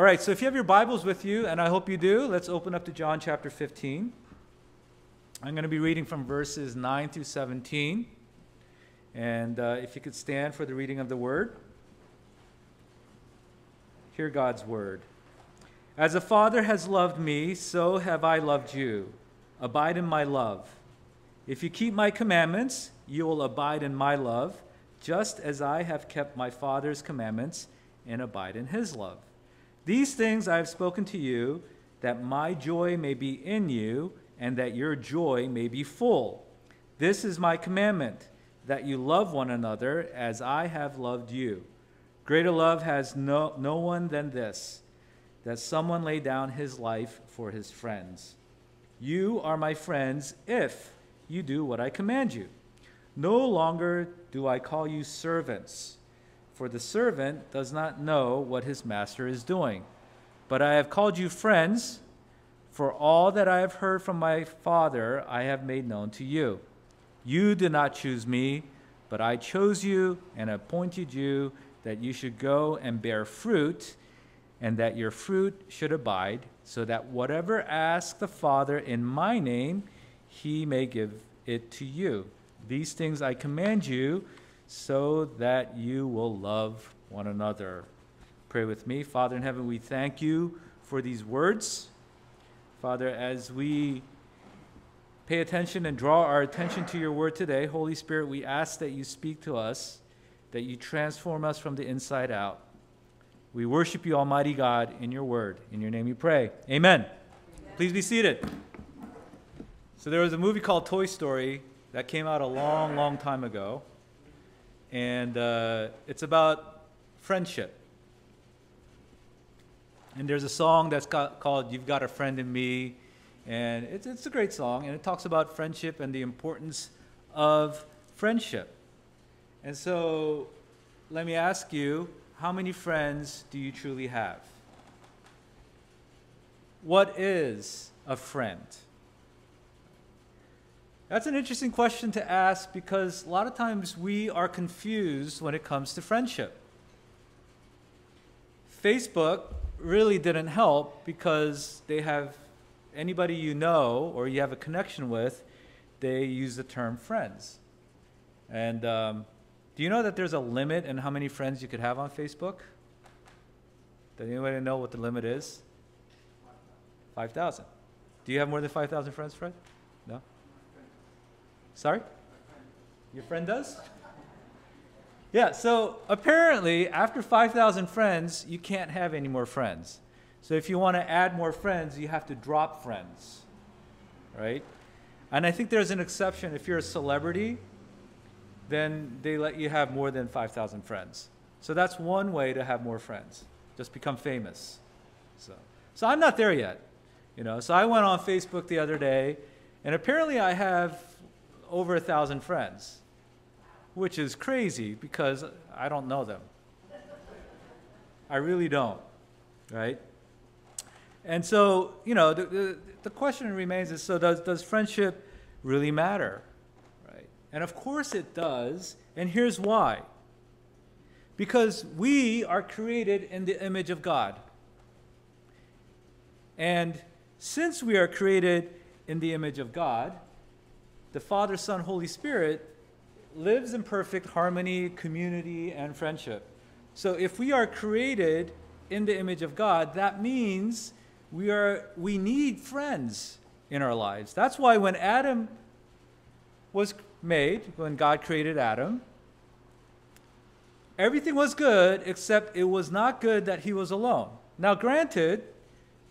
All right, so if you have your Bibles with you, and I hope you do, let's open up to John chapter 15. I'm going to be reading from verses 9 through 17. And uh, if you could stand for the reading of the word, hear God's word. As the Father has loved me, so have I loved you. Abide in my love. If you keep my commandments, you will abide in my love, just as I have kept my Father's commandments and abide in his love. These things I have spoken to you, that my joy may be in you, and that your joy may be full. This is my commandment, that you love one another as I have loved you. Greater love has no, no one than this, that someone lay down his life for his friends. You are my friends if you do what I command you. No longer do I call you servants for the servant does not know what his master is doing. But I have called you friends, for all that I have heard from my Father I have made known to you. You did not choose me, but I chose you and appointed you that you should go and bear fruit, and that your fruit should abide, so that whatever ask the Father in my name, he may give it to you. These things I command you so that you will love one another. Pray with me. Father in heaven, we thank you for these words. Father, as we pay attention and draw our attention to your word today, Holy Spirit, we ask that you speak to us, that you transform us from the inside out. We worship you, Almighty God, in your word. In your name we pray. Amen. Amen. Please be seated. So, there was a movie called Toy Story that came out a long, long time ago and uh, it's about friendship. And there's a song that's called You've Got a Friend in Me, and it's, it's a great song, and it talks about friendship and the importance of friendship. And so let me ask you how many friends do you truly have? What is a friend? That's an interesting question to ask because a lot of times we are confused when it comes to friendship. Facebook really didn't help because they have anybody you know or you have a connection with, they use the term friends. And um, do you know that there's a limit in how many friends you could have on Facebook? Does anybody know what the limit is? 5,000. Do you have more than 5,000 friends, Fred? Sorry? Your friend does? Yeah, so apparently, after 5,000 friends, you can't have any more friends. So if you want to add more friends, you have to drop friends, right? And I think there's an exception. If you're a celebrity, then they let you have more than 5,000 friends. So that's one way to have more friends. Just become famous. So, so I'm not there yet. You know, so I went on Facebook the other day, and apparently I have over a thousand friends, which is crazy because I don't know them. I really don't, right? And so, you know, the, the, the, question remains is so does, does friendship really matter? Right? And of course it does, and here's why. Because we are created in the image of God. And since we are created in the image of God, the Father, Son, Holy Spirit lives in perfect harmony, community, and friendship. So if we are created in the image of God, that means we are we need friends in our lives. That's why when Adam was made, when God created Adam, everything was good except it was not good that he was alone. Now granted,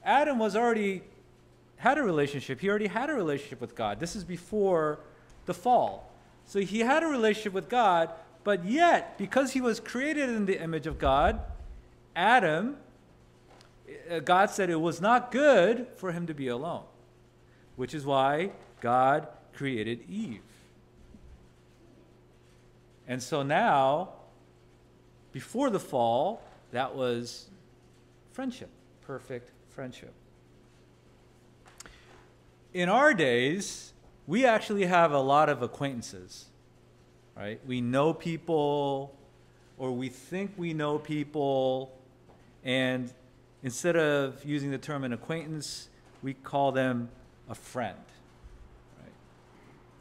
Adam was already had a relationship. He already had a relationship with God. This is before the fall. So he had a relationship with God, but yet, because he was created in the image of God, Adam, uh, God said it was not good for him to be alone, which is why God created Eve. And so now, before the fall, that was friendship, perfect friendship in our days, we actually have a lot of acquaintances, right? We know people, or we think we know people, and instead of using the term an acquaintance, we call them a friend. Right?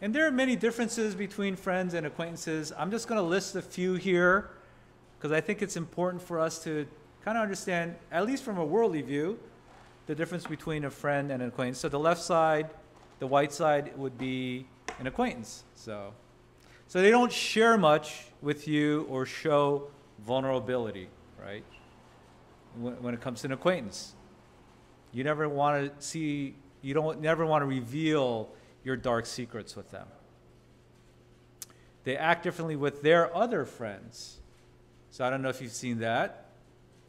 And there are many differences between friends and acquaintances. I'm just going to list a few here because I think it's important for us to kind of understand, at least from a worldly view, the difference between a friend and an acquaintance. So the left side, the white side would be an acquaintance. So, so they don't share much with you or show vulnerability, right? When, when it comes to an acquaintance, you never want to see, you don't never want to reveal your dark secrets with them. They act differently with their other friends. So I don't know if you've seen that,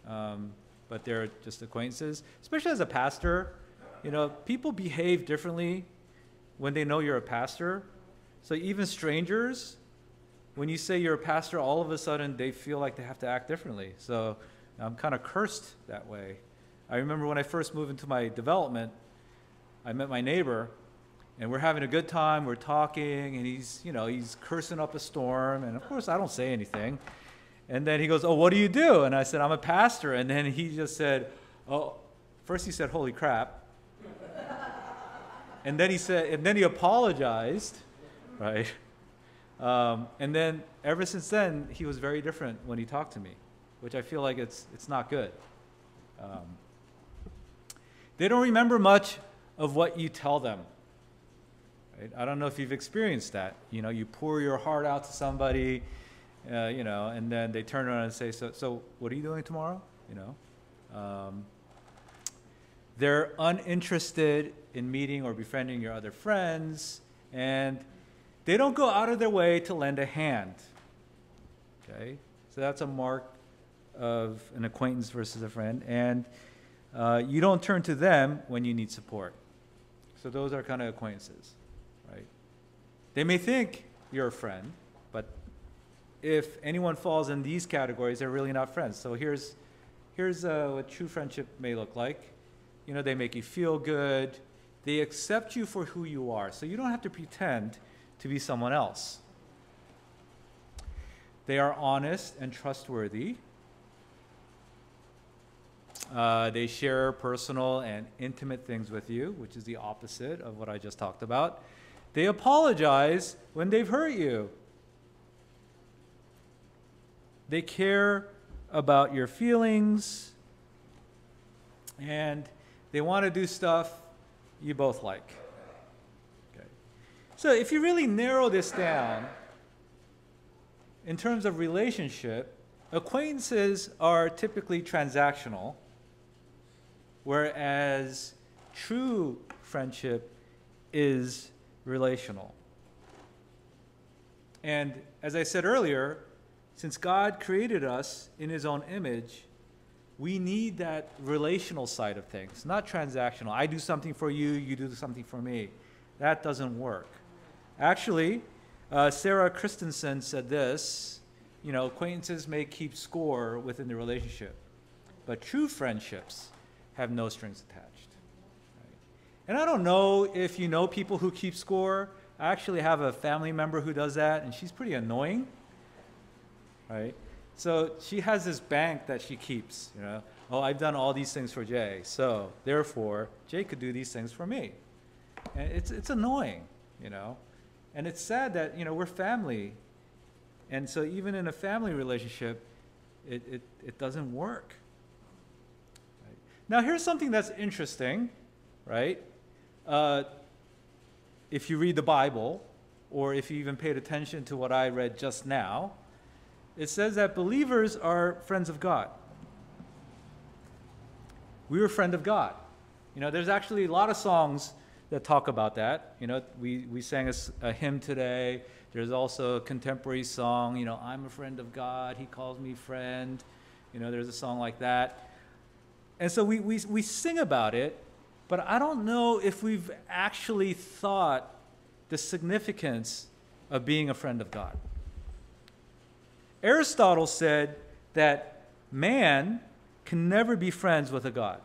um, but they're just acquaintances. Especially as a pastor, you know, people behave differently when they know you're a pastor. So even strangers, when you say you're a pastor, all of a sudden they feel like they have to act differently. So I'm kind of cursed that way. I remember when I first moved into my development, I met my neighbor, and we're having a good time. We're talking, and he's, you know, he's cursing up a storm. And of course, I don't say anything. And then he goes, "Oh, what do you do?" And I said, "I'm a pastor." And then he just said, "Oh, first he said, "Holy crap," and then he said, and then he apologized, right? Um, and then ever since then, he was very different when he talked to me, which I feel like it's it's not good. Um, they don't remember much of what you tell them. Right? I don't know if you've experienced that. You know, you pour your heart out to somebody uh, you know, and then they turn around and say, so, so what are you doing tomorrow? You know, um, they're uninterested in meeting or befriending your other friends, and they don't go out of their way to lend a hand. Okay, so that's a mark of an acquaintance versus a friend, and uh, you don't turn to them when you need support. So those are kind of acquaintances, right? They may think you're a friend, if anyone falls in these categories, they're really not friends. So here's, here's uh, what true friendship may look like. You know, they make you feel good. They accept you for who you are. So you don't have to pretend to be someone else. They are honest and trustworthy. Uh, they share personal and intimate things with you, which is the opposite of what I just talked about. They apologize when they've hurt you. They care about your feelings, and they want to do stuff you both like. Okay. So if you really narrow this down, in terms of relationship, acquaintances are typically transactional, whereas true friendship is relational. And as I said earlier, since God created us in his own image, we need that relational side of things, not transactional. I do something for you, you do something for me. That doesn't work. Actually, uh, Sarah Christensen said this you know, acquaintances may keep score within the relationship, but true friendships have no strings attached. Right? And I don't know if you know people who keep score. I actually have a family member who does that, and she's pretty annoying right? So she has this bank that she keeps, you know. Oh, I've done all these things for Jay, so therefore Jay could do these things for me. And it's it's annoying, you know. And it's sad that, you know, we're family. And so even in a family relationship, it, it, it doesn't work. Right? Now here's something that's interesting, right? Uh, if you read the Bible, or if you even paid attention to what I read just now, it says that believers are friends of God. We were a friend of God. You know, there's actually a lot of songs that talk about that. You know, we, we sang a, a hymn today. There's also a contemporary song, you know, I'm a friend of God, he calls me friend. You know, there's a song like that. And so we, we, we sing about it, but I don't know if we've actually thought the significance of being a friend of God. Aristotle said that man can never be friends with a God.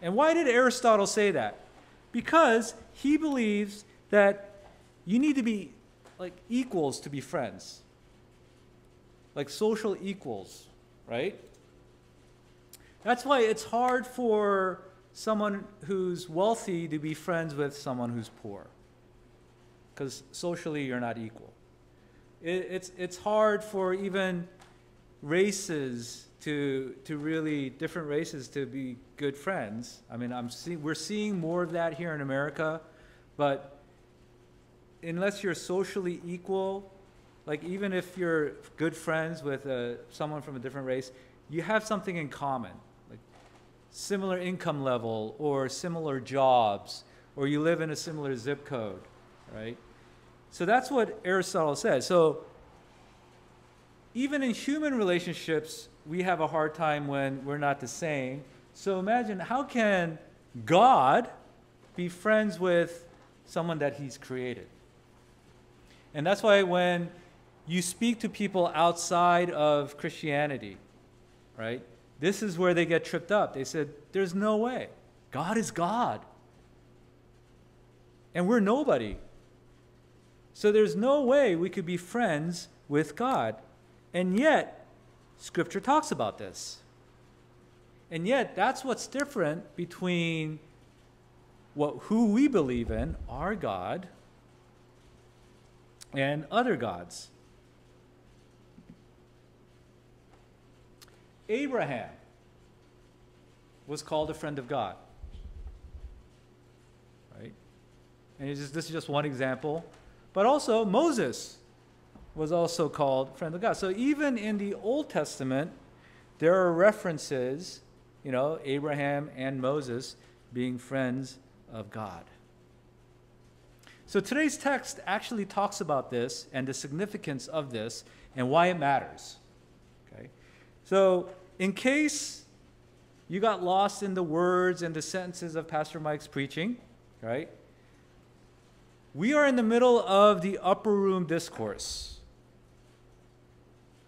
And why did Aristotle say that? Because he believes that you need to be like equals to be friends. Like social equals, right? That's why it's hard for someone who's wealthy to be friends with someone who's poor. Because socially, you're not equal. It, it's, it's hard for even races to, to really, different races to be good friends. I mean, I'm see, we're seeing more of that here in America, but unless you're socially equal, like even if you're good friends with uh, someone from a different race, you have something in common, like similar income level or similar jobs, or you live in a similar zip code, right? So that's what Aristotle says. So even in human relationships, we have a hard time when we're not the same. So imagine how can God be friends with someone that he's created? And that's why when you speak to people outside of Christianity, right? This is where they get tripped up. They said, There's no way. God is God. And we're nobody. So there's no way we could be friends with God. And yet, Scripture talks about this. And yet, that's what's different between what, who we believe in, our God, and other gods. Abraham was called a friend of God. Right? And just, this is just one example. But also, Moses was also called friend of God. So even in the Old Testament, there are references, you know, Abraham and Moses being friends of God. So today's text actually talks about this and the significance of this and why it matters. Okay? So, in case you got lost in the words and the sentences of Pastor Mike's preaching, right? We are in the middle of the upper room discourse.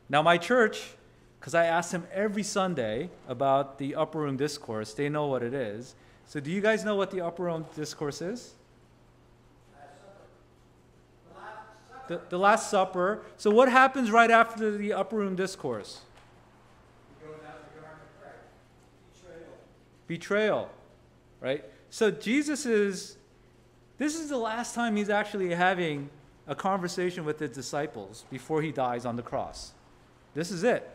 Now, my church, because I ask them every Sunday about the upper room discourse, they know what it is. So, do you guys know what the upper room discourse is? The, the Last Supper. So, what happens right after the upper room discourse? Betrayal. Betrayal, right? So, Jesus is, this is the last time he's actually having a conversation with his disciples before he dies on the cross. This is it,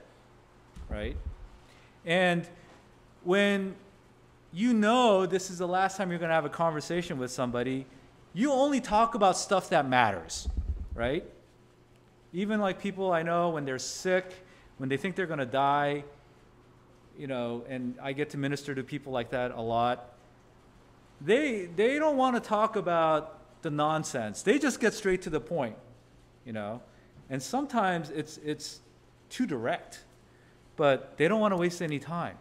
right? And when you know this is the last time you're going to have a conversation with somebody, you only talk about stuff that matters, right? Even like people I know when they're sick, when they think they're going to die, you know, and I get to minister to people like that a lot. They they don't want to talk about the nonsense. They just get straight to the point, you know. And sometimes it's it's too direct, but they don't want to waste any time,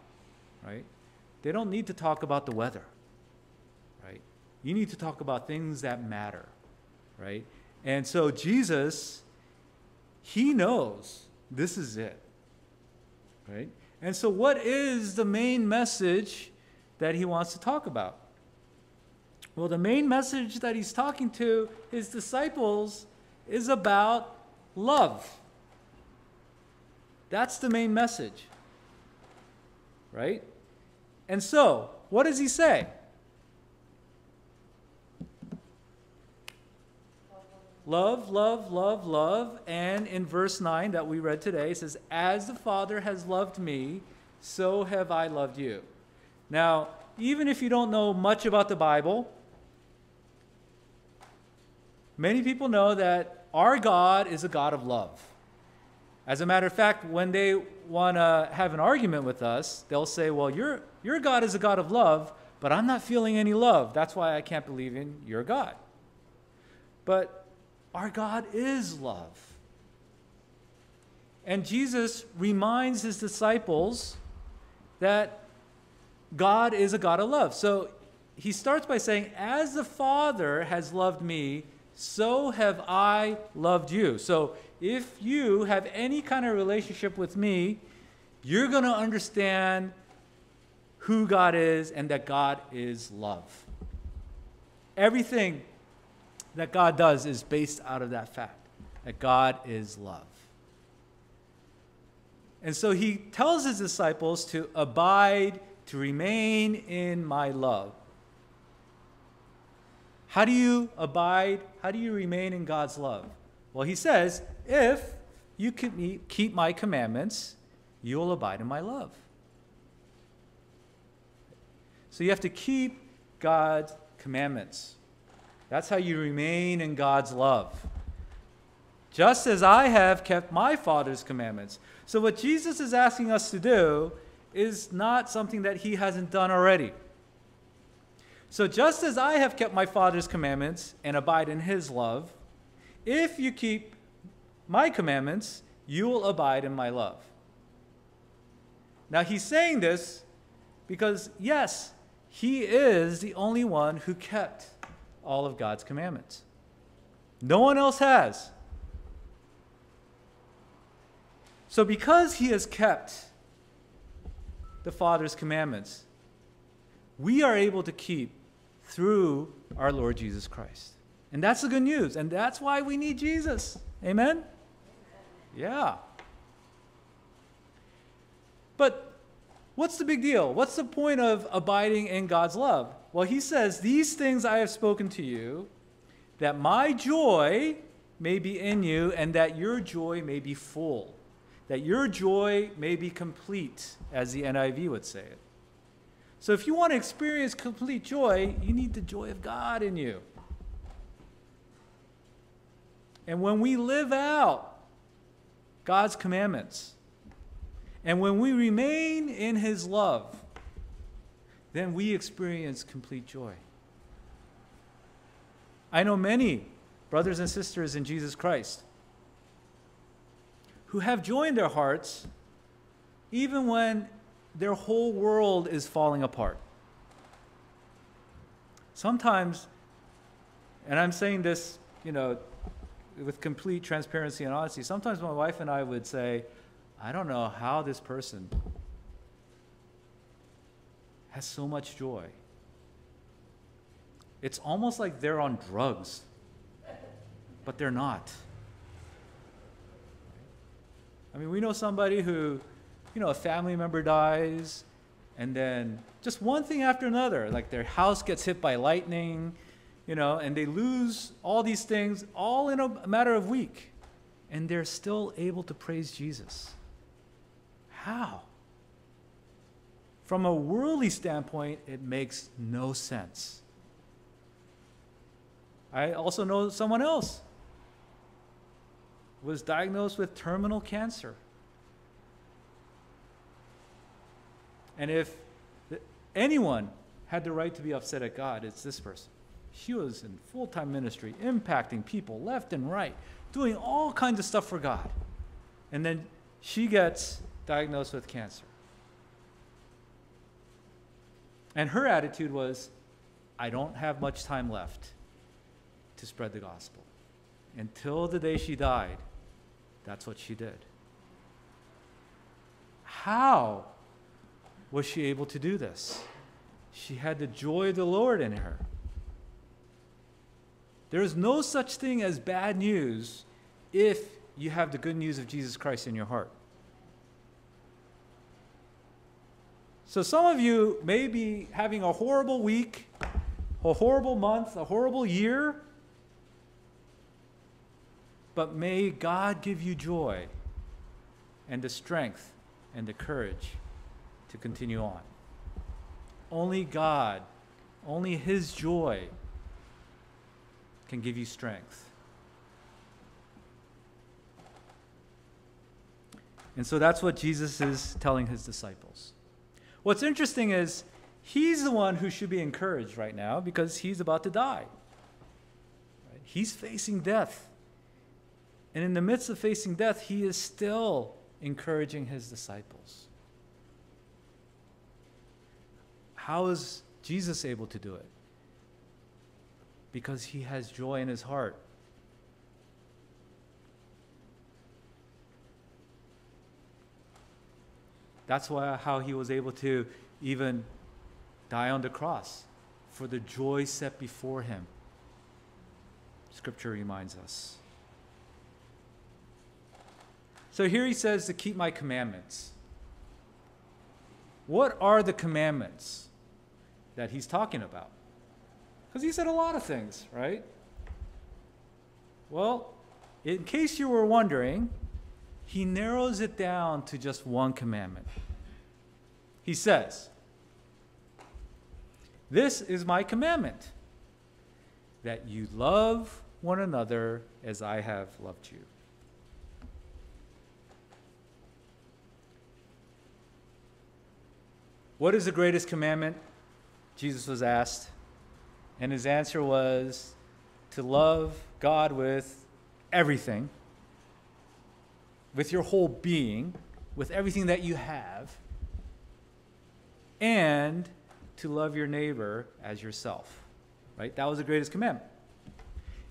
right? They don't need to talk about the weather, right? You need to talk about things that matter, right? And so Jesus, he knows this is it, right? And so, what is the main message that he wants to talk about? Well, the main message that he's talking to his disciples is about love. That's the main message. Right? And so, what does he say? Love, love, love, love. And in verse 9 that we read today, it says, As the Father has loved me, so have I loved you. Now, even if you don't know much about the Bible, many people know that our God is a God of love. As a matter of fact, when they want to have an argument with us, they'll say, Well, your, your God is a God of love, but I'm not feeling any love. That's why I can't believe in your God. But our God is love. And Jesus reminds his disciples that God is a God of love. So he starts by saying, As the Father has loved me, so have I loved you. So if you have any kind of relationship with me, you're going to understand who God is and that God is love. Everything that God does is based out of that fact that God is love. And so he tells his disciples to abide, to remain in my love. How do you abide? How do you remain in God's love? Well, he says, if you keep my commandments, you will abide in my love. So you have to keep God's commandments. That's how you remain in God's love. Just as I have kept my Father's commandments. So, what Jesus is asking us to do is not something that he hasn't done already. So, just as I have kept my Father's commandments and abide in his love, if you keep my commandments, you will abide in my love. Now, he's saying this because, yes, he is the only one who kept all of God's commandments. No one else has. So, because he has kept the Father's commandments, we are able to keep through our Lord Jesus Christ. And that's the good news. And that's why we need Jesus. Amen? Yeah. But what's the big deal? What's the point of abiding in God's love? Well, he says, These things I have spoken to you, that my joy may be in you, and that your joy may be full, that your joy may be complete, as the NIV would say it. So if you want to experience complete joy, you need the joy of God in you. And when we live out God's commandments, and when we remain in His love, then we experience complete joy. I know many brothers and sisters in Jesus Christ who have joy in their hearts even when their whole world is falling apart. Sometimes, and I'm saying this, you know, with complete transparency and honesty, sometimes my wife and I would say, I don't know how this person has so much joy. It's almost like they're on drugs, but they're not. I mean, we know somebody who you know, a family member dies, and then just one thing after another, like their house gets hit by lightning, you know, and they lose all these things all in a matter of week, and they're still able to praise Jesus. How? From a worldly standpoint, it makes no sense. I also know someone else was diagnosed with terminal cancer. And if anyone had the right to be upset at God, it's this person. She was in full time ministry, impacting people left and right, doing all kinds of stuff for God. And then she gets diagnosed with cancer. And her attitude was, I don't have much time left to spread the gospel. Until the day she died, that's what she did. How was she able to do this? She had the joy of the Lord in her. There is no such thing as bad news if you have the good news of Jesus Christ in your heart. So, some of you may be having a horrible week, a horrible month, a horrible year, but may God give you joy and the strength and the courage to continue on. Only God, only His joy can give you strength. And so that's what Jesus is telling his disciples. What's interesting is he's the one who should be encouraged right now because he's about to die. He's facing death. And in the midst of facing death, he is still encouraging his disciples. How is Jesus able to do it? Because he has joy in his heart. That's why how he was able to even die on the cross for the joy set before him. Scripture reminds us. So here he says to keep my commandments. What are the commandments that he's talking about? Because he said a lot of things, right? Well, in case you were wondering, he narrows it down to just one commandment. He says, This is my commandment, that you love one another as I have loved you. What is the greatest commandment? Jesus was asked. And his answer was to love God with everything, with your whole being, with everything that you have, and to love your neighbor as yourself. Right? That was the greatest commandment.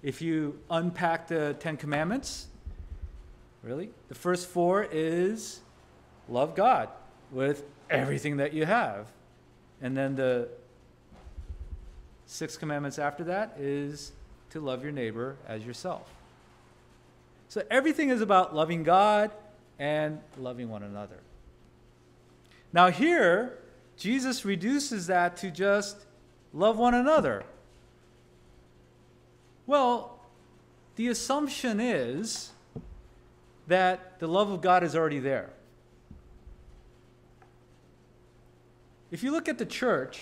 If you unpack the Ten Commandments, really, the first four is love God with everything that you have. And then the six commandments after that is to love your neighbor as yourself. So everything is about loving God and loving one another. Now, here, Jesus reduces that to just love one another. Well, the assumption is that the love of God is already there. If you look at the church,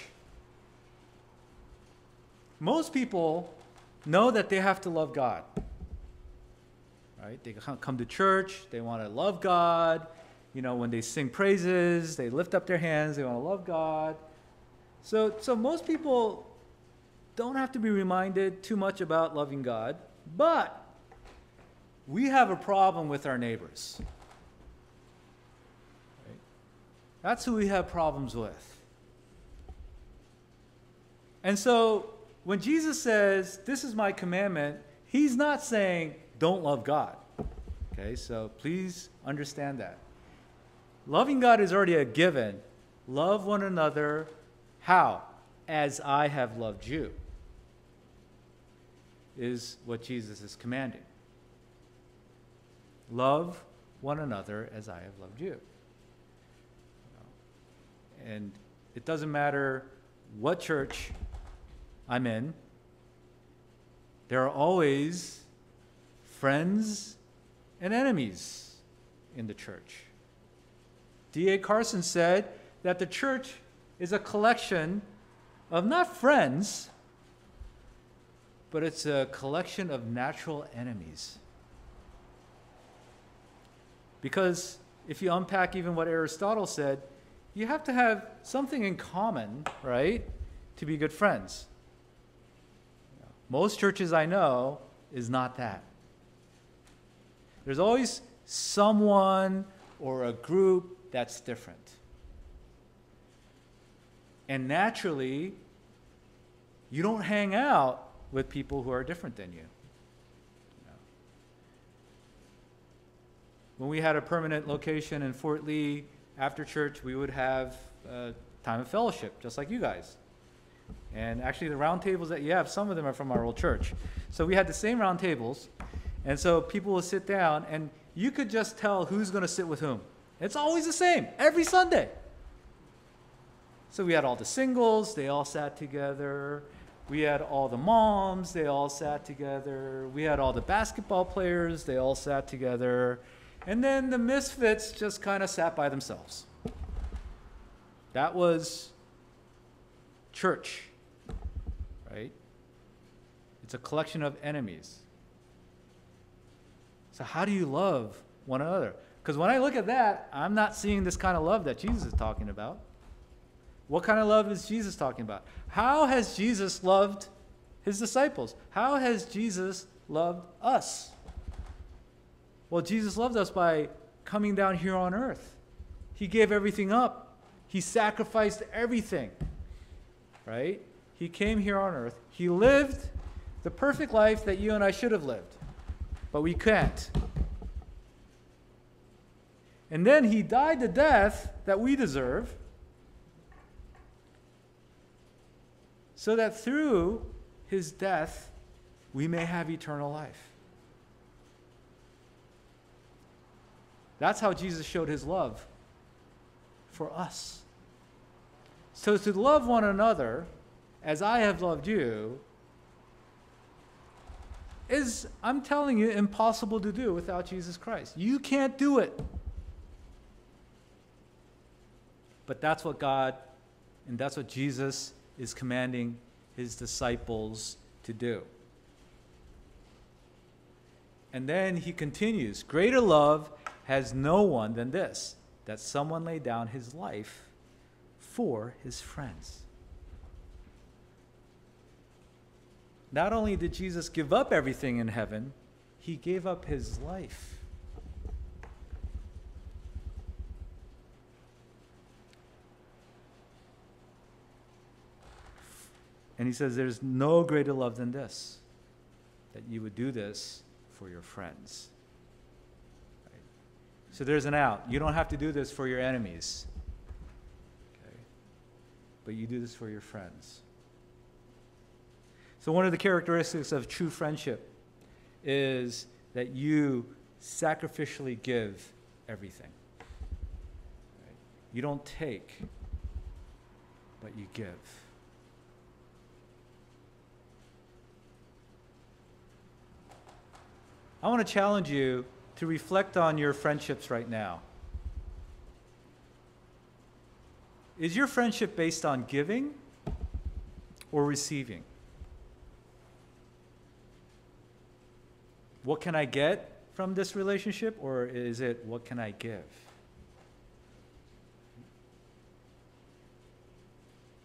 most people know that they have to love God. Right? They come to church, they want to love God. You know, when they sing praises, they lift up their hands, they want to love God. So, so most people don't have to be reminded too much about loving God, but we have a problem with our neighbors. Right? That's who we have problems with. And so when Jesus says, This is my commandment, he's not saying, Don't love God. Okay, so please understand that. Loving God is already a given. Love one another. How? As I have loved you, is what Jesus is commanding. Love one another as I have loved you. And it doesn't matter what church I'm in, there are always friends and enemies in the church. D.A. Carson said that the church is a collection of not friends, but it's a collection of natural enemies. Because if you unpack even what Aristotle said, you have to have something in common, right, to be good friends. Most churches I know is not that. There's always someone or a group that's different. And naturally, you don't hang out with people who are different than you. When we had a permanent location in Fort Lee after church, we would have a time of fellowship, just like you guys. And actually, the round tables that you have, some of them are from our old church. So we had the same round tables. And so people will sit down, and you could just tell who's going to sit with whom. It's always the same, every Sunday. So we had all the singles, they all sat together. We had all the moms, they all sat together. We had all the basketball players, they all sat together. And then the misfits just kind of sat by themselves. That was church right? It's a collection of enemies. So, how do you love one another? Because when I look at that, I'm not seeing this kind of love that Jesus is talking about. What kind of love is Jesus talking about? How has Jesus loved his disciples? How has Jesus loved us? Well, Jesus loved us by coming down here on earth. He gave everything up, He sacrificed everything, right? He came here on earth. He lived the perfect life that you and I should have lived, but we can't. And then he died the death that we deserve, so that through his death we may have eternal life. That's how Jesus showed his love for us. So to love one another as I have loved you is, I'm telling you, impossible to do without Jesus Christ. You can't do it. But that's what God and that's what Jesus is commanding his disciples to do. And then he continues Greater love has no one than this, that someone lay down his life for his friends. Not only did Jesus give up everything in heaven, he gave up his life. And he says, There's no greater love than this, that you would do this for your friends. Right? So there's an out. You don't have to do this for your enemies, okay? but you do this for your friends. So, one of the characteristics of true friendship is that you sacrificially give everything. You don't take, but you give. I want to challenge you to reflect on your friendships right now. Is your friendship based on giving or receiving? What can I get from this relationship, or is it what can I give?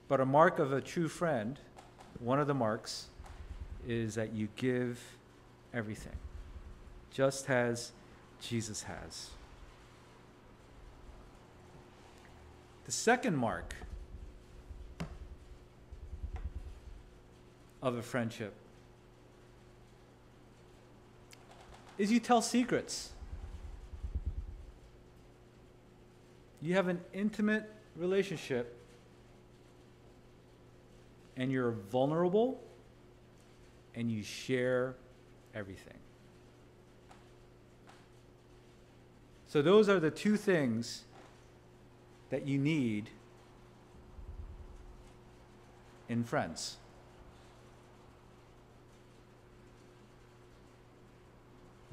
But a mark of a true friend, one of the marks, is that you give everything just as Jesus has. The second mark of a friendship is you tell secrets. You have an intimate relationship and you're vulnerable and you share everything. So, those are the two things that you need in friends.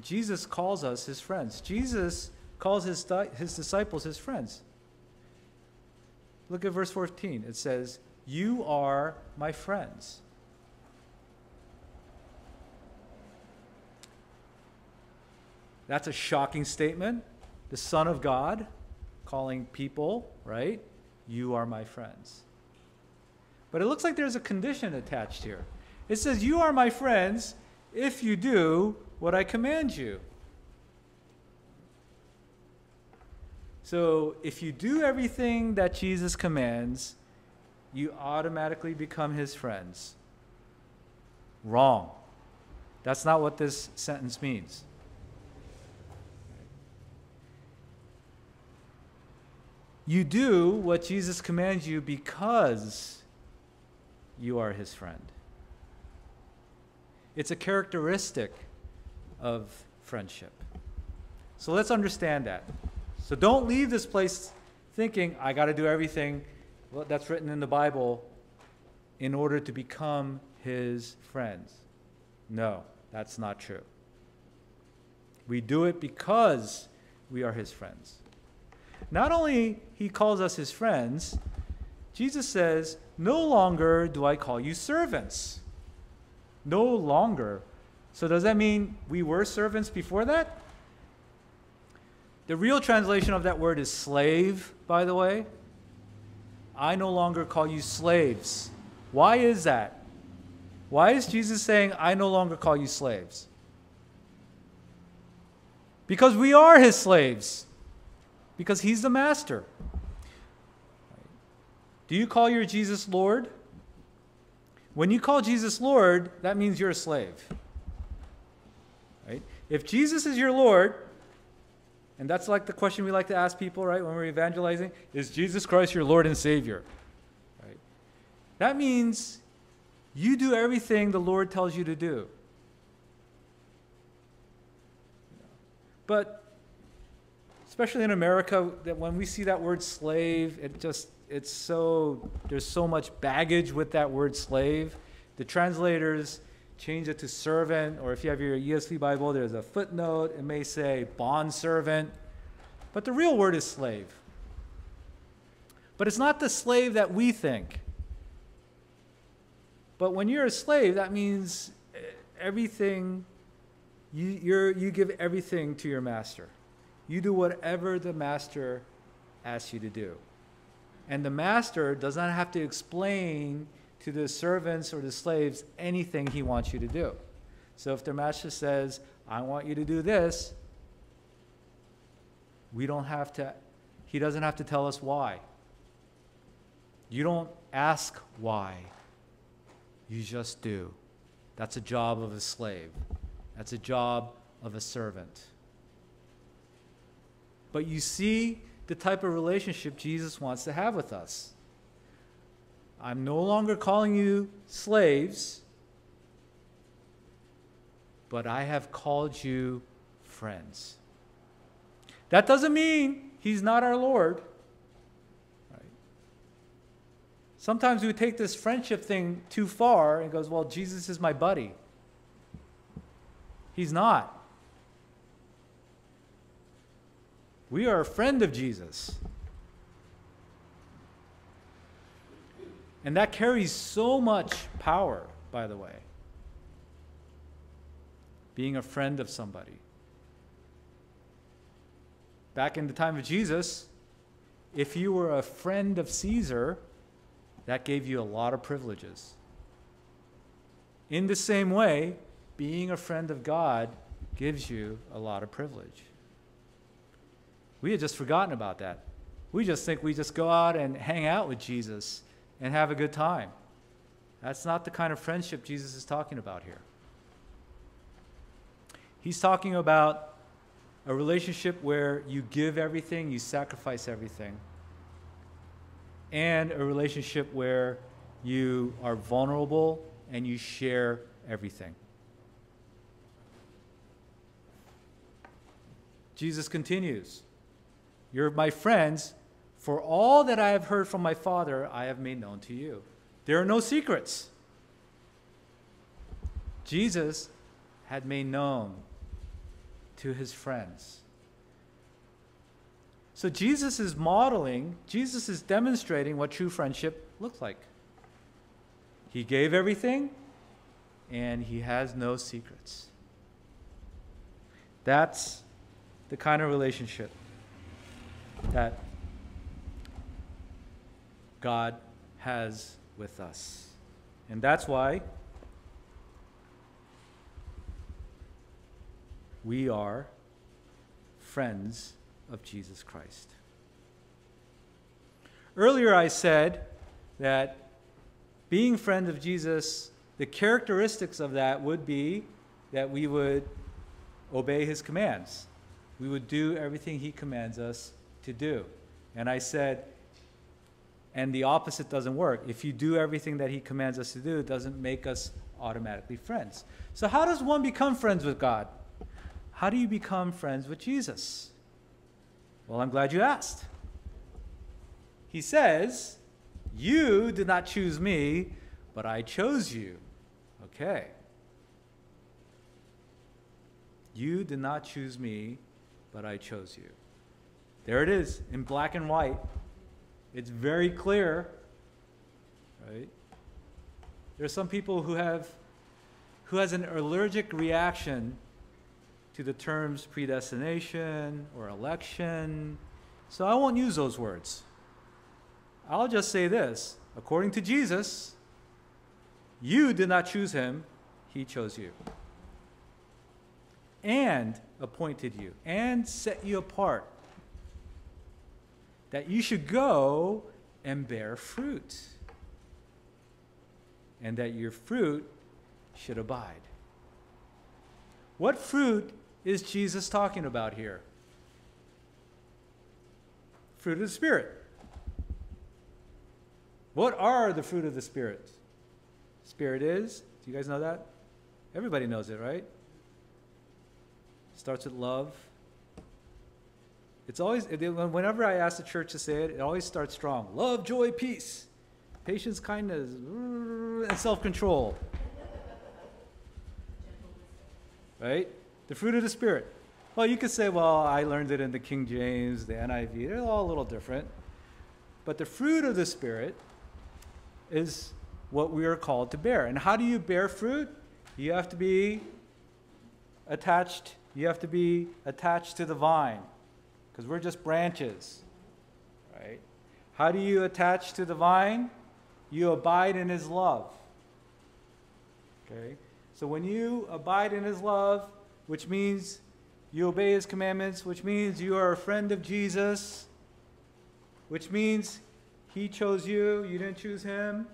Jesus calls us his friends. Jesus calls his, his disciples his friends. Look at verse 14. It says, You are my friends. That's a shocking statement the Son of God calling people, right? You are my friends. But it looks like there's a condition attached here. It says, You are my friends if you do what I command you. So if you do everything that Jesus commands, you automatically become his friends. Wrong. That's not what this sentence means. You do what Jesus commands you because you are his friend. It's a characteristic of friendship. So let's understand that. So don't leave this place thinking, I got to do everything that's written in the Bible in order to become his friends. No, that's not true. We do it because we are his friends. Not only he calls us his friends, Jesus says, "No longer do I call you servants." No longer. So does that mean we were servants before that? The real translation of that word is slave, by the way. I no longer call you slaves. Why is that? Why is Jesus saying, I no longer call you slaves? Because we are his slaves because he's the master. Do you call your Jesus Lord? When you call Jesus Lord, that means you're a slave. If Jesus is your Lord, and that's like the question we like to ask people, right, when we're evangelizing, is Jesus Christ your Lord and Savior? Right? That means you do everything the Lord tells you to do. But especially in America, that when we see that word slave, it just, it's so, there's so much baggage with that word slave. The translators change it to servant, or if you have your ESV Bible, there's a footnote. It may say bond servant, but the real word is slave. But it's not the slave that we think. But when you're a slave, that means eh, everything, you, you're, you give everything to your master. You do whatever the master asks you to do. And the master does not have to explain to the servants or the slaves anything he wants you to do. So if the master says, I want you to do this, we don't have to, he doesn't have to tell us why. You don't ask why, you just do. That's a job of a slave, that's a job of a servant. But you see the type of relationship Jesus wants to have with us. I'm no longer calling you slaves, but I have called you friends. That doesn't mean he's not our Lord. Sometimes we take this friendship thing too far and goes, well, Jesus is my buddy. He's not. We are a friend of Jesus. And that carries so much power, by the way. Being a friend of somebody. Back in the time of Jesus, if you were a friend of Caesar, that gave you a lot of privileges. In the same way, being a friend of God gives you a lot of privilege. We had just forgotten about that. We just think we just go out and hang out with Jesus and have a good time. That's not the kind of friendship Jesus is talking about here. He's talking about a relationship where you give everything, you sacrifice everything, and a relationship where you are vulnerable and you share everything. Jesus continues You're my friends for all that I have heard from my Father, I have made known to you. There are no secrets. Jesus had made known to his friends. So Jesus is modeling, Jesus is demonstrating what true friendship looks like. He gave everything, and he has no secrets. That's the kind of relationship that God has with us. And that's why we are friends of Jesus Christ. Earlier, I said that being friend of Jesus, the characteristics of that would be that we would obey his commands. We would do everything he commands us to do. And I said and the opposite doesn't work. If you do everything that He commands us to do, it doesn't make us automatically friends. So, how does one become friends with God? How do you become friends with Jesus? Well, I'm glad you asked. He says, You did not choose me, but I chose you. Okay. You did not choose me, but I chose you. There it is in black and white. It's very clear, right? There's some people who have who has an allergic reaction to the terms predestination or election. So I won't use those words. I'll just say this according to Jesus, you did not choose him, he chose you. And appointed you, and set you apart that you should go and bear fruit, and that your fruit should abide. What fruit is Jesus talking about here? Fruit of the Spirit. What are the fruit of the Spirit? Spirit is, do you guys know that? Everybody knows it, right? Starts with love, It's always, whenever I ask the church to say it, it always starts strong. Love, joy, peace, patience, kindness, mm, and self control. Right? The fruit of the Spirit. Well, you could say, well, I learned it in the King James, the NIV. They're all a little different. But the fruit of the Spirit is what we are called to bear. And how do you bear fruit? You have to be attached, you have to be attached to the vine because we're just branches, right? How do you attach to the vine? You abide in his love. Okay? So when you abide in his love, which means you obey his commandments, which means you are a friend of Jesus, which means he chose you, you didn't choose him.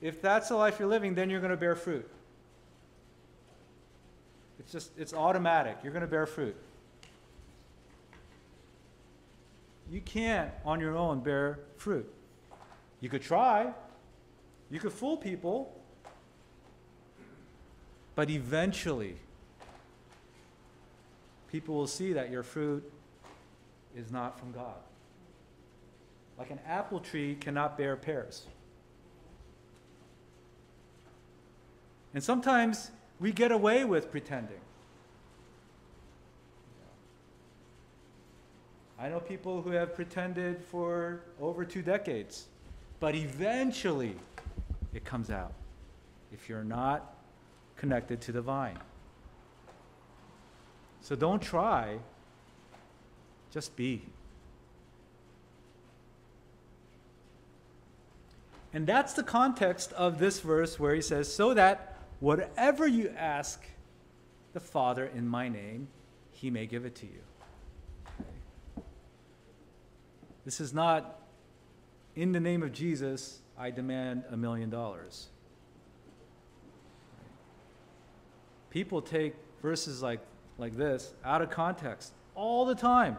If that's the life you're living, then you're going to bear fruit. It's just, it's automatic. You're going to bear fruit. You can't on your own bear fruit. You could try, you could fool people, but eventually, people will see that your fruit is not from God. Like an apple tree cannot bear pears. And sometimes we get away with pretending. I know people who have pretended for over two decades, but eventually it comes out if you're not connected to the vine. So don't try, just be. And that's the context of this verse where he says, So that whatever you ask the Father in my name, he may give it to you. This is not, in the name of Jesus, I demand a million dollars. People take verses like, like this out of context all the time.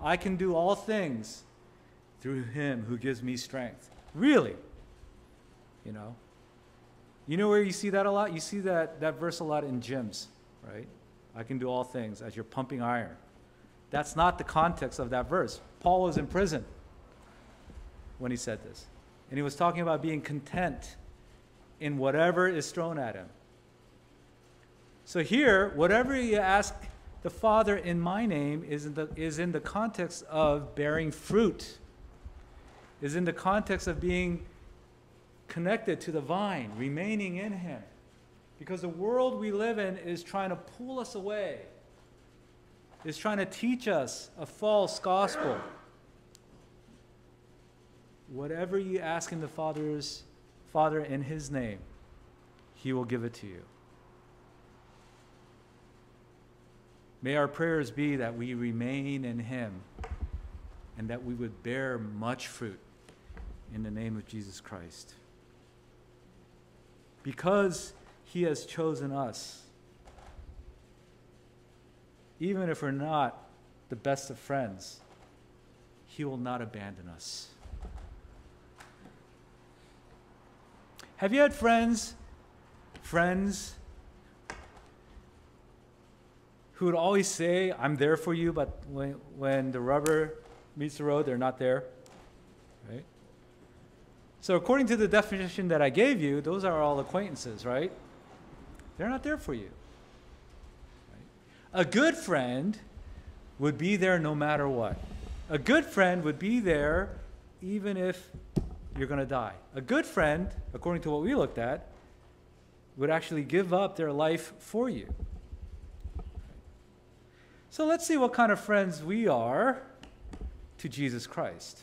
I can do all things through him who gives me strength. Really? You know? You know where you see that a lot? You see that, that verse a lot in gyms, right? I can do all things as you're pumping iron. That's not the context of that verse. Paul was in prison when he said this. And he was talking about being content in whatever is thrown at him. So here, whatever you ask the Father in my name is in the, is in the context of bearing fruit, is in the context of being connected to the vine, remaining in Him. Because the world we live in is trying to pull us away is trying to teach us a false gospel. Whatever you ask in the Father's Father in his name, he will give it to you. May our prayers be that we remain in him and that we would bear much fruit in the name of Jesus Christ. Because he has chosen us even if we're not the best of friends, He will not abandon us. Have you had friends, friends, who would always say, I'm there for you, but when, when the rubber meets the road, they're not there? Right? So, according to the definition that I gave you, those are all acquaintances, right? They're not there for you. A good friend would be there no matter what. A good friend would be there even if you're going to die. A good friend, according to what we looked at, would actually give up their life for you. So let's see what kind of friends we are to Jesus Christ.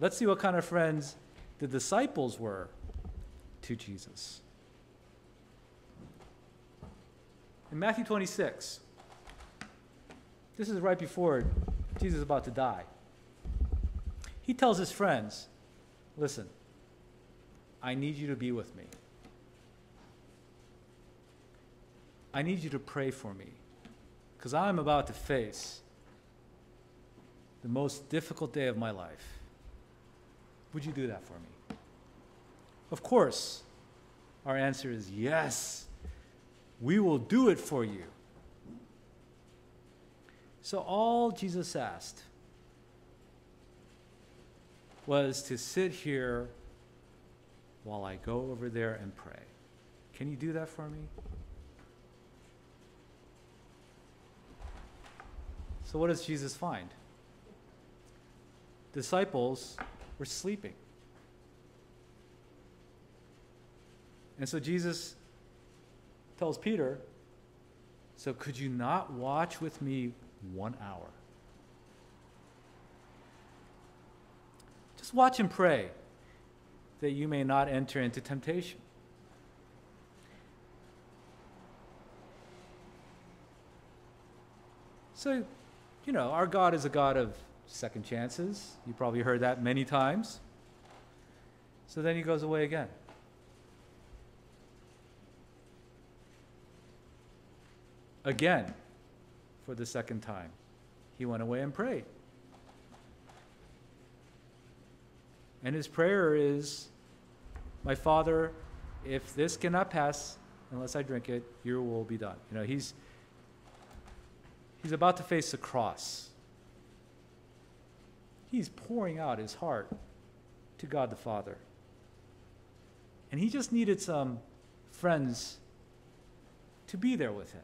Let's see what kind of friends the disciples were to Jesus. In Matthew 26, this is right before Jesus is about to die. He tells his friends, Listen, I need you to be with me. I need you to pray for me because I'm about to face the most difficult day of my life. Would you do that for me? Of course, our answer is yes we will do it for you. So all Jesus asked was to sit here while I go over there and pray. Can you do that for me? So, what does Jesus find? Disciples were sleeping. And so Jesus tells Peter, So could you not watch with me one hour? Just watch and pray that you may not enter into temptation. So, you know, our God is a God of second chances. You probably heard that many times. So then he goes away again. Again, for the second time, he went away and prayed. And his prayer is, My Father, if this cannot pass unless I drink it, your will be done. You know, he's he's about to face the cross. He's pouring out his heart to God the Father. And he just needed some friends to be there with him.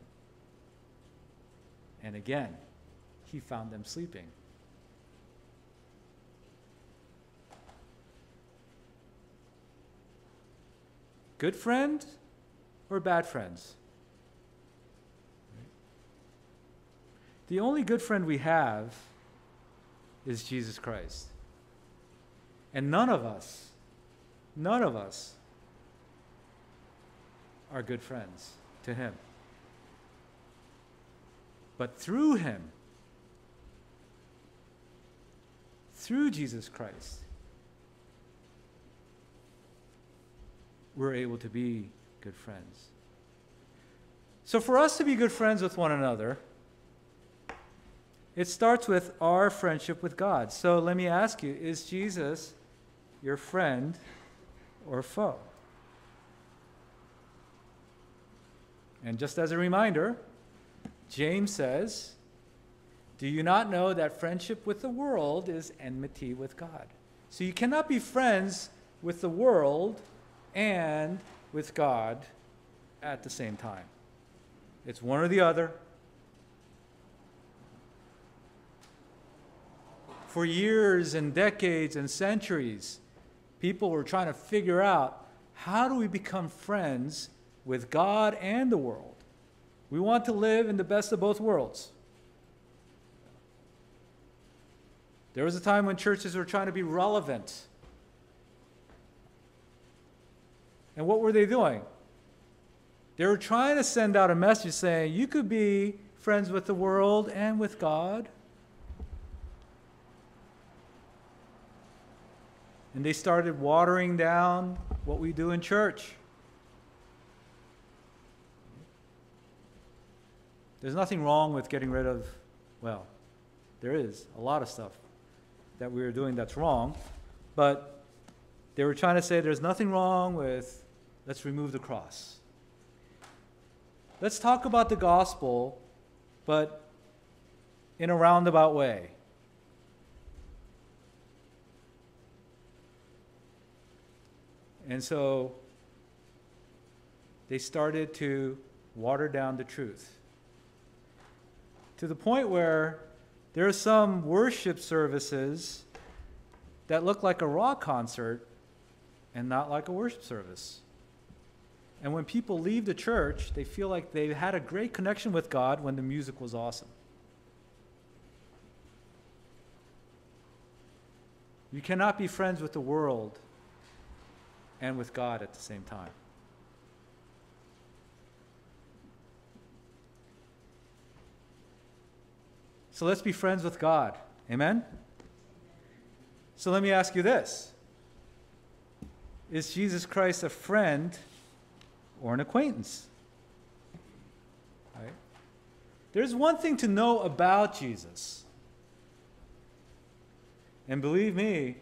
And again, he found them sleeping. Good friend or bad friends? The only good friend we have is Jesus Christ. And none of us, none of us are good friends to him. But through him, through Jesus Christ, we're able to be good friends. So, for us to be good friends with one another, it starts with our friendship with God. So, let me ask you is Jesus your friend or foe? And just as a reminder, James says, Do you not know that friendship with the world is enmity with God? So you cannot be friends with the world and with God at the same time. It's one or the other. For years and decades and centuries, people were trying to figure out how do we become friends with God and the world? We want to live in the best of both worlds. There was a time when churches were trying to be relevant And what were they doing? They were trying to send out a message saying, you could be friends with the world and with God. And they started watering down what we do in church. There's nothing wrong with getting rid of, well, there is a lot of stuff that we are doing that's wrong, but they were trying to say there's nothing wrong with Let's remove the cross. Let's talk about the gospel, but in a roundabout way. And so they started to water down the truth to the point where there are some worship services that look like a rock concert and not like a worship service. And when people leave the church, they feel like they had a great connection with God when the music was awesome. You cannot be friends with the world and with God at the same time. So let's be friends with God. Amen? So let me ask you this Is Jesus Christ a friend? or an acquaintance. Right? There's one thing to know about Jesus. And believe me,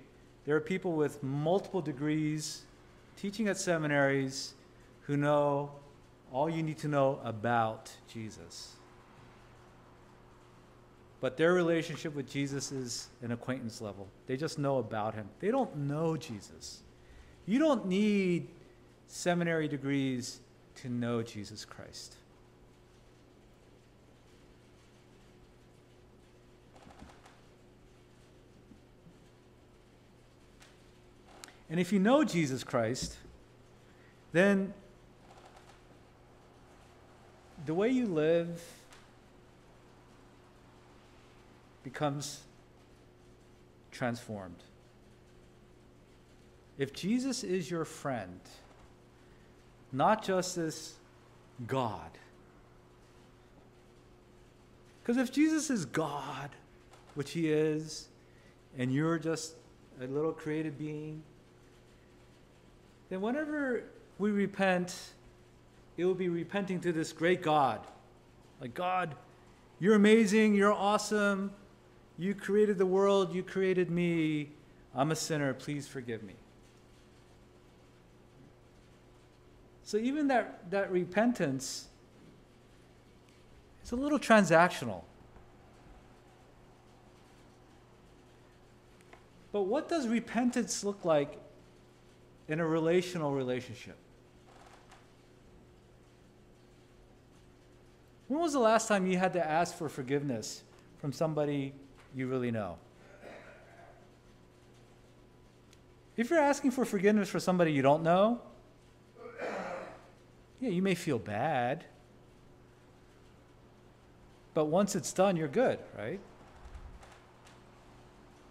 there are people with multiple degrees teaching at seminaries who know all you need to know about Jesus. But their relationship with Jesus is an acquaintance level. They just know about him. They don't know Jesus. You don't need seminary degrees to know Jesus Christ. And if you know Jesus Christ, then the way you live becomes transformed. If Jesus is your friend, not just as God, because if Jesus is God, which he is, and you're just a little created being, then whenever we repent, it will be repenting to this great God. Like, God, you're amazing, you're awesome, you created the world, you created me. I'm a sinner, please forgive me. So even that, that repentance is a little transactional. But what does repentance look like in a relational relationship? When was the last time you had to ask for forgiveness from somebody you really know? If you're asking for forgiveness for somebody you don't know, yeah, you may feel bad. But once it's done, you're good, right?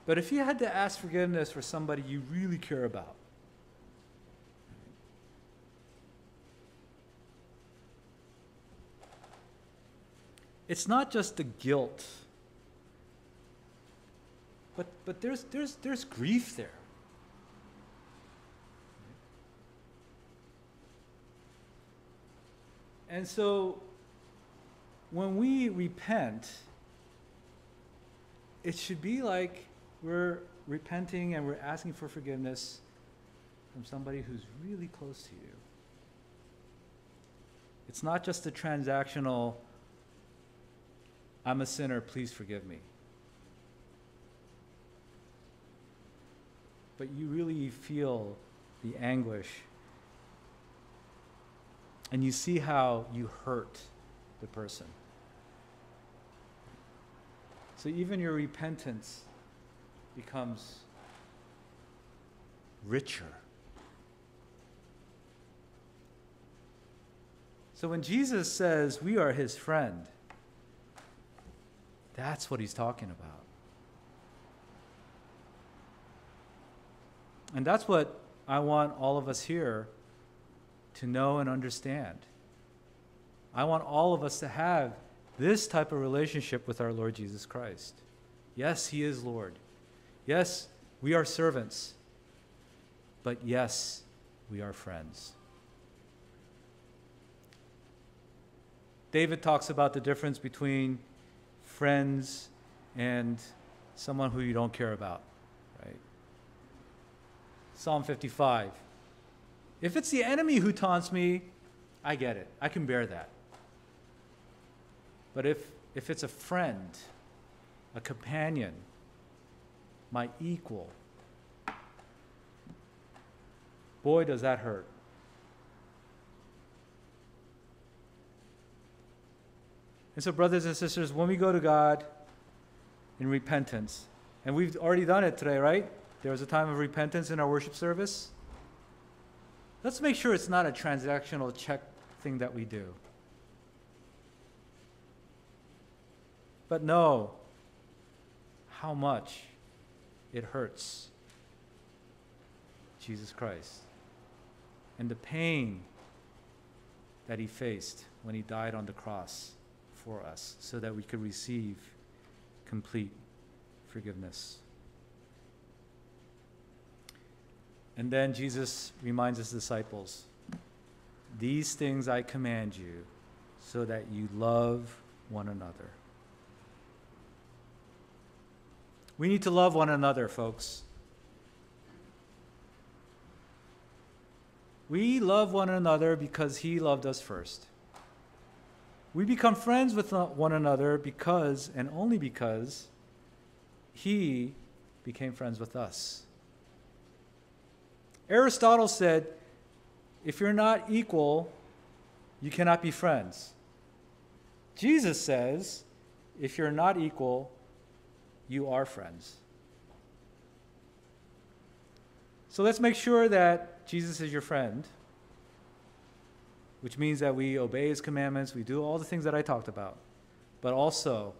But if you had to ask forgiveness for somebody you really care about, it's not just the guilt, but, but there's, there's, there's grief there. And so when we repent, it should be like we're repenting and we're asking for forgiveness from somebody who's really close to you. It's not just a transactional, I'm a sinner, please forgive me. But you really feel the anguish and you see how you hurt the person. So even your repentance becomes richer. So when Jesus says we are his friend, that's what he's talking about. And that's what I want all of us here to know and understand. I want all of us to have this type of relationship with our Lord Jesus Christ. Yes, He is Lord. Yes, we are servants. But yes, we are friends. David talks about the difference between friends and someone who you don't care about? Psalm 55. If it's the enemy who taunts me, I get it. I can bear that. But if, if it's a friend, a companion, my equal, boy, does that hurt. And so, brothers and sisters, when we go to God in repentance, and we've already done it today, right? There was a time of repentance in our worship service. Let's make sure it's not a transactional check thing that we do. But know how much it hurts Jesus Christ and the pain that he faced when he died on the cross for us so that we could receive complete forgiveness. And then Jesus reminds his disciples These things I command you so that you love one another. We need to love one another, folks. We love one another because he loved us first. We become friends with one another because, and only because, He became friends with us. Aristotle said, if you're not equal, you cannot be friends. Jesus says, if you're not equal, you are friends. So let's make sure that Jesus is your friend, which means that we obey his commandments, we do all the things that I talked about. But also,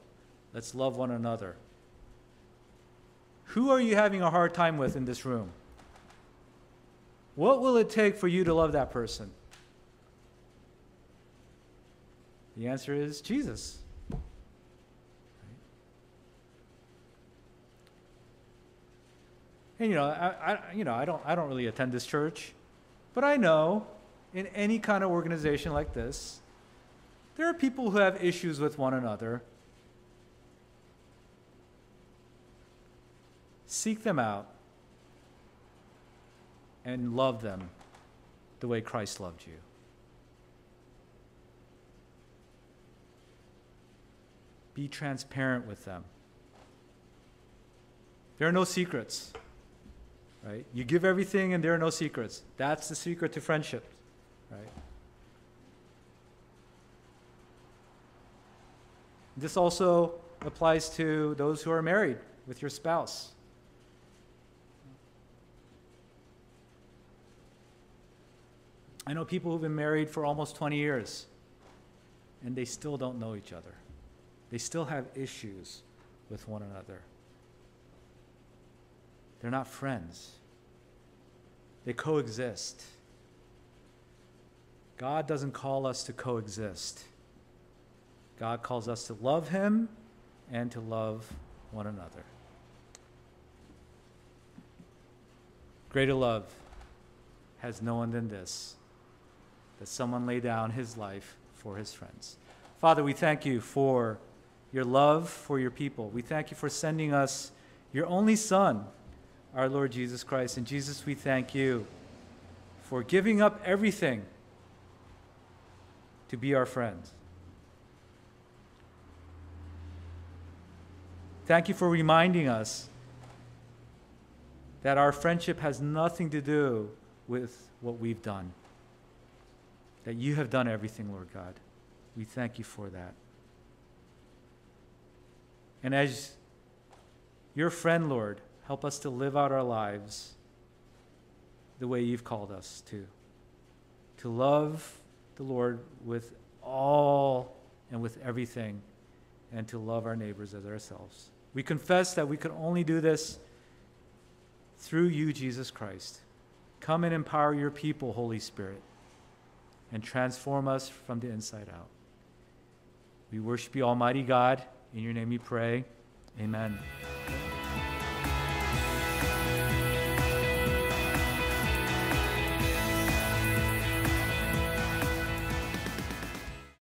let's love one another. Who are you having a hard time with in this room? What will it take for you to love that person? The answer is Jesus. And you know, I, I, you know, I don't, I don't really attend this church, but I know in any kind of organization like this, there are people who have issues with one another. Seek them out and love them the way Christ loved you. Be transparent with them. There are no secrets, right? You give everything and there are no secrets. That's the secret to friendship, right? This also applies to those who are married with your spouse. I know people who've been married for almost 20 years and they still don't know each other. They still have issues with one another. They're not friends, they coexist. God doesn't call us to coexist. God calls us to love Him and to love one another. Greater love has no one than this that someone lay down his life for his friends. Father, we thank you for your love for your people. We thank you for sending us your only Son, our Lord Jesus Christ. And Jesus, we thank you for giving up everything to be our friend. Thank you for reminding us that our friendship has nothing to do with what we've done. That you have done everything, Lord God. We thank you for that. And as your friend, Lord, help us to live out our lives the way you've called us to. To love the Lord with all and with everything, and to love our neighbors as ourselves. We confess that we can only do this through you, Jesus Christ. Come and empower your people, Holy Spirit, and transform us from the inside out. We worship you, Almighty God. In your name we pray. Amen.